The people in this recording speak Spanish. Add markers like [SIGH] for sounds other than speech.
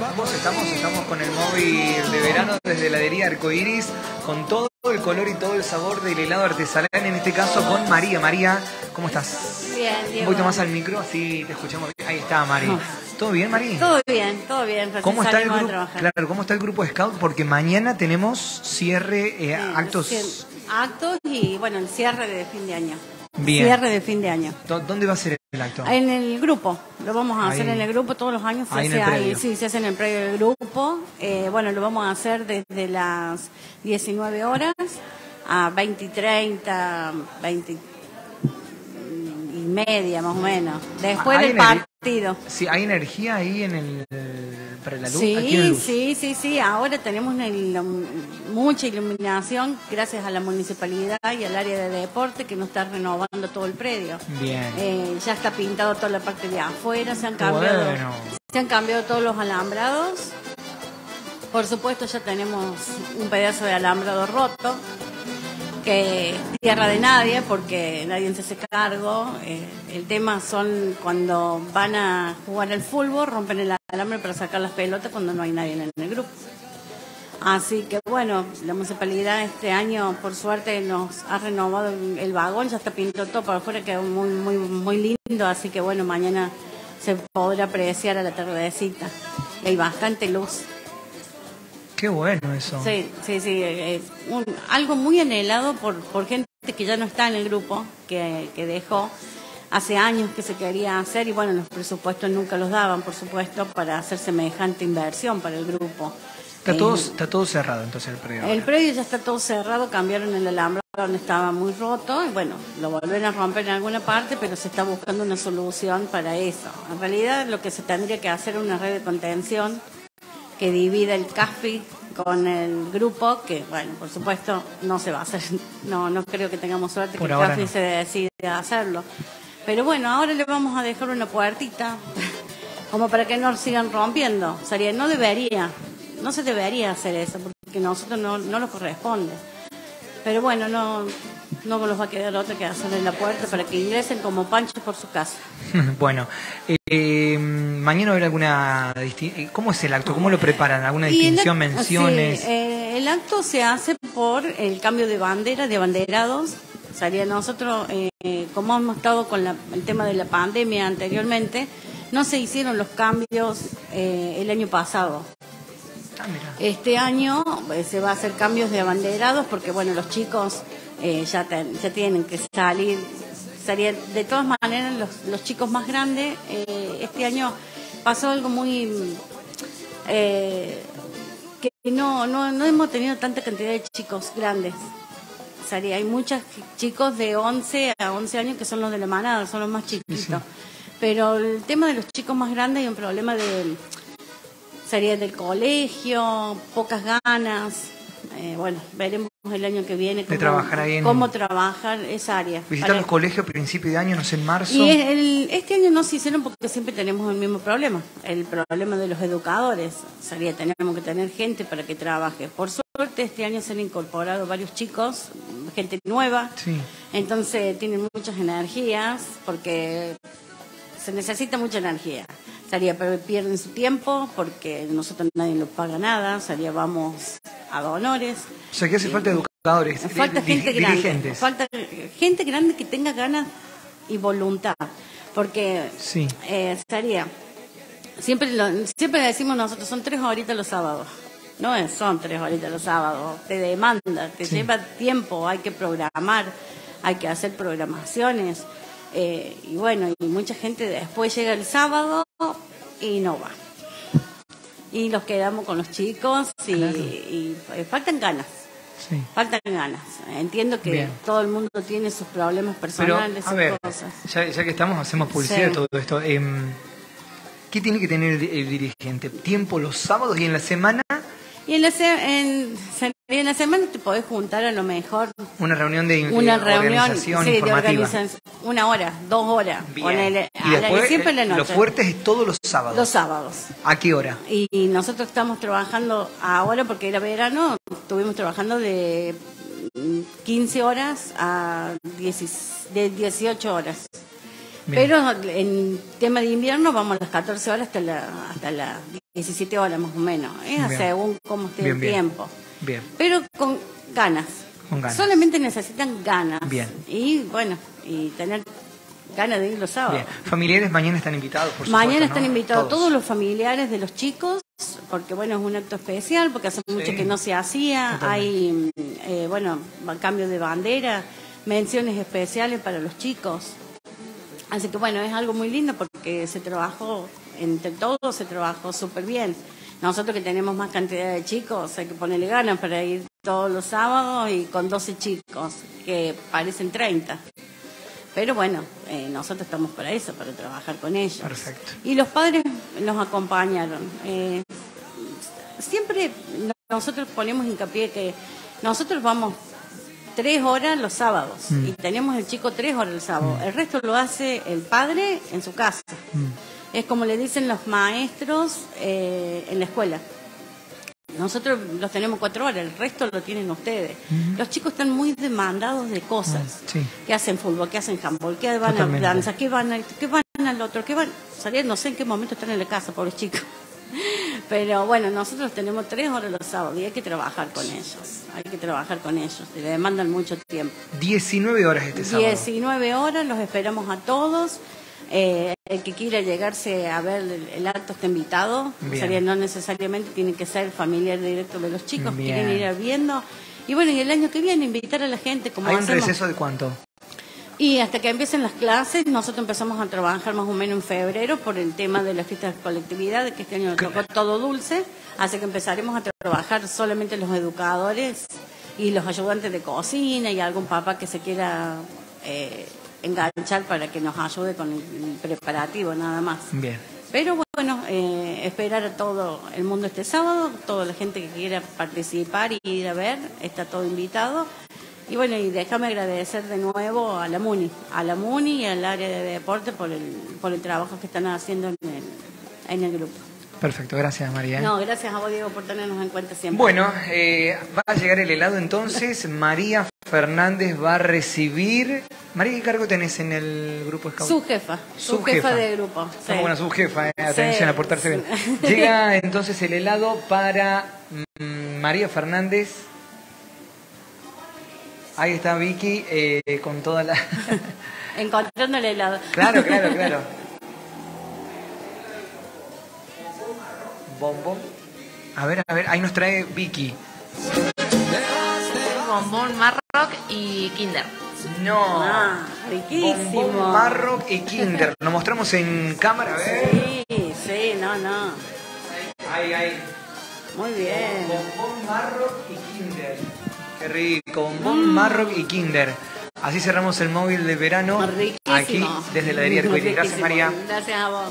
Vamos, estamos, estamos con el móvil de verano desde la heladería Arcoiris, con todo el color y todo el sabor del helado artesanal, en este caso con María. María, ¿cómo estás? Bien, Un Diego. poquito más al micro, así te escuchamos. Ahí está, Mari. ¿Todo bien, Mari? Todo bien, todo bien. Recién ¿Cómo está el grupo? Claro, ¿cómo está el grupo Scout? Porque mañana tenemos cierre, eh, Sí, actos. actos y bueno, el cierre de fin de año. Bien. Cierre de fin de año. ¿Dó- ¿Dónde va a ser? En el grupo, lo vamos a hacer Ahí. en el grupo todos los años. Se Ahí hace predio. sí, se hace en el predio del grupo. Eh, bueno, lo vamos a hacer desde las 19 horas a 20 y 30, 20 y media más o menos. Después del partido. Sí, ¿Hay energía ahí en el, para la luz? Sí, luz. sí, sí, sí. Ahora tenemos una ilum- mucha iluminación gracias a la municipalidad y al área de deporte que nos está renovando todo el predio. Bien. Eh, ya está pintado toda la parte de afuera, se han cambiado, Bueno. se han cambiado todos los alambrados. Por supuesto ya tenemos un pedazo de alambrado roto, que tierra de nadie porque nadie se hace cargo. Eh, el tema son cuando van a jugar al fútbol, rompen el alambre para sacar las pelotas cuando no hay nadie en el grupo. Así que bueno, la municipalidad este año, por suerte, nos ha renovado el, el vagón, ya está pintado todo para afuera, quedó muy, muy, muy lindo, así que bueno, mañana se podrá apreciar a la tardecita. Hay bastante luz. Qué bueno eso. Sí, sí, sí. eh, un- algo muy anhelado por, por gente que ya no está en el grupo, que, que dejó hace años que se quería hacer y bueno, los presupuestos nunca los daban, por supuesto, para hacer semejante inversión para el grupo. Está, Eh, todo, está todo cerrado entonces el predio. el predio ya está todo cerrado, cambiaron el alambrado donde estaba muy roto y bueno, lo volvieron a romper en alguna parte, pero se está buscando una solución para eso. En realidad lo que se tendría que hacer es una red de contención que divida el CAFI con el grupo, que bueno, por supuesto no se va a hacer, [LAUGHS] no, no creo que tengamos suerte Por que el CAFI no. se decida a hacerlo. Pero bueno, ahora le vamos a dejar una puertita, [LAUGHS] como para que no sigan rompiendo. Sería, no debería, no se debería hacer eso, porque a nosotros no, no nos corresponde. Pero bueno, no, no nos va a quedar otra que hacerle la puerta para que ingresen como panchos por su casa. [LAUGHS] bueno, eh, mañana habrá alguna distinción. ¿Cómo es el acto? ¿Cómo lo preparan? ¿Alguna distinción, menciones? sí, eh, el acto se hace por el cambio de bandera, de banderados. Sería nosotros, eh, como hemos estado con la- el tema de la pandemia anteriormente, no se hicieron los cambios eh, el año pasado. Ah. Este año eh, se va a hacer cambios de abanderados porque, bueno, los chicos eh, ya, ten- ya tienen que salir. Sería, de todas maneras, los, los chicos más grandes, eh, este año pasó algo muy... eh, que no, no, no hemos tenido tanta cantidad de chicos grandes. Sería, hay muchos chicos de 11 a 11 años que son los de la manada, son los más chiquitos. Pero el tema de los chicos más grandes hay un problema de sería del colegio, pocas ganas. Eh, bueno, veremos el año que viene cómo, trabajar ahí en- cómo trabajar esa área. Visitar los colegios a principio de año, no sé, en marzo. y el- este año no se hicieron porque siempre tenemos el mismo problema, el problema de los educadores. Sería, tenemos que tener gente para que trabaje. Por suerte este año se han incorporado varios chicos, gente nueva, Sí. entonces tienen muchas energías porque se necesita mucha energía. Sería, pero pierden su tiempo porque nosotros nadie nos paga nada, sería vamos a donores. O sea, que hace falta educadores, Falta di- gente grande, falta gente grande que tenga ganas y voluntad, porque Sí. eh, estaría siempre lo, siempre decimos nosotros son tres horitas los sábados, no es son tres horitas los sábados, te demanda, te Sí. lleva tiempo, hay que programar, hay que hacer programaciones eh, y bueno y mucha gente después llega el sábado y no va y nos quedamos con los chicos y, Claro. y, eh, faltan ganas. Sí. Faltan ganas. Entiendo que Bien. todo el mundo tiene sus problemas Pero, personales, a sus ver, cosas. ya, ya que estamos, hacemos publicidad Sí. de todo esto. Em, ¿Qué tiene que tener el, el dirigente? ¿Tiempo los sábados y en la semana? Y en la, se- en, en la semana te podés juntar a lo mejor Una reunión de una reunión organización sí, de organización, una hora, dos horas. Ponele, y la- después, siempre en la eh, lo noche. fuerte es todos los sábados. Los sábados. ¿A qué hora? Y, y nosotros estamos trabajando ahora porque era verano, estuvimos trabajando de mm, 15 horas a 10 de 18 horas. Bien. Pero en tema de invierno vamos a las 14 horas hasta la, hasta las 17 horas más o menos, es según cómo esté Bien, el bien. tiempo. Bien. Pero con ganas. Con ganas. Solamente necesitan ganas. Bien. Y bueno, y tener ganas de ir los sábados. Bien. Familiares mañana están invitados, por supuesto. Mañana ¿no? están invitados todos. los familiares de los chicos, porque bueno, es un acto especial, porque hace mucho que no se hacía. Hay, mm, eh, bueno, cambio de bandera, menciones especiales para los chicos. Así que bueno, es algo muy lindo porque se trabajó, entre todos se trabajó súper bien. Nosotros que tenemos más cantidad de chicos, hay que ponerle ganas para ir todos los sábados y con 12 chicos, que parecen 30. Pero bueno, eh, nosotros estamos para eso, para trabajar con ellos. Perfecto. Y los padres nos acompañaron. Eh, siempre nosotros ponemos hincapié que nosotros vamos tres horas los sábados Mm. y tenemos el chico tres horas el sábado. El resto lo hace el padre en su casa. Mm. Es como le dicen los maestros eh, en la escuela. Nosotros los tenemos cuatro horas, el resto lo tienen ustedes. Los chicos están muy demandados de cosas. Mm, sí. Que hacen fútbol, que hacen handball, que van Totalmente. a danza, que van, a, que van al otro, que van... Salir, no sé en qué momento están en la casa, pobres chicos. [LAUGHS] Pero bueno, nosotros tenemos tres horas los sábados y hay que trabajar con ellos. Hay que trabajar con ellos. Se le demandan mucho tiempo. 19 horas este sábado. 19 horas, los esperamos a todos. Eh, el que quiera llegarse a ver el, el acto está invitado. Bien. Sería, no necesariamente tiene que ser familiar directo de los chicos, Bien. quieren ir viendo. Y bueno, y el año que viene invitar a la gente como ¿Hay un hacemos. receso de cuánto? Y hasta que empiecen las clases, nosotros empezamos a trabajar más o menos en febrero por el tema de las fiestas de colectividad, que este año nos tocó todo dulce, así que empezaremos a trabajar solamente los educadores y los ayudantes de cocina y algún papá que se quiera eh, enganchar para que nos ayude con el preparativo nada más. Bien. Pero bueno, eh, esperar a todo el mundo este sábado, toda la gente que quiera participar y ir a ver, está todo invitado. Y bueno, y déjame agradecer de nuevo a la MUNI, a la MUNI y al área de deporte por el, por el trabajo que están haciendo en el, en el grupo. Perfecto, gracias María. No, gracias a vos, Diego, por tenernos en cuenta siempre. Bueno, eh, va a llegar el helado entonces. [LAUGHS] María Fernández va a recibir. María, ¿qué cargo tenés en el grupo Scout? Su jefa, su, Su jefa. jefa. de grupo. Sí. buena su jefa, eh. Sí, atención a portarse sí. bien. [LAUGHS] Llega entonces el helado para mm, María Fernández. Ahí está Vicky eh, con toda la... [LAUGHS] Encontrando el helado. claro, claro, [LAUGHS] claro. Bombón. A ver, a ver, ahí nos trae Vicky. Bombón, Marrock y Kinder. No. Ah, riquísimo. Bombón, Marrock y Kinder. Lo mostramos en cámara, a ver. Sí, sí, no, no. Ahí, ahí. Muy bien. Bombón, Marrock y Kinder. Qué rico. Bombón, Marrock y Kinder. Así cerramos el móvil de verano. Riquísimo. Aquí desde la Heladería Arcoíris. Gracias. María. Gracias a vos.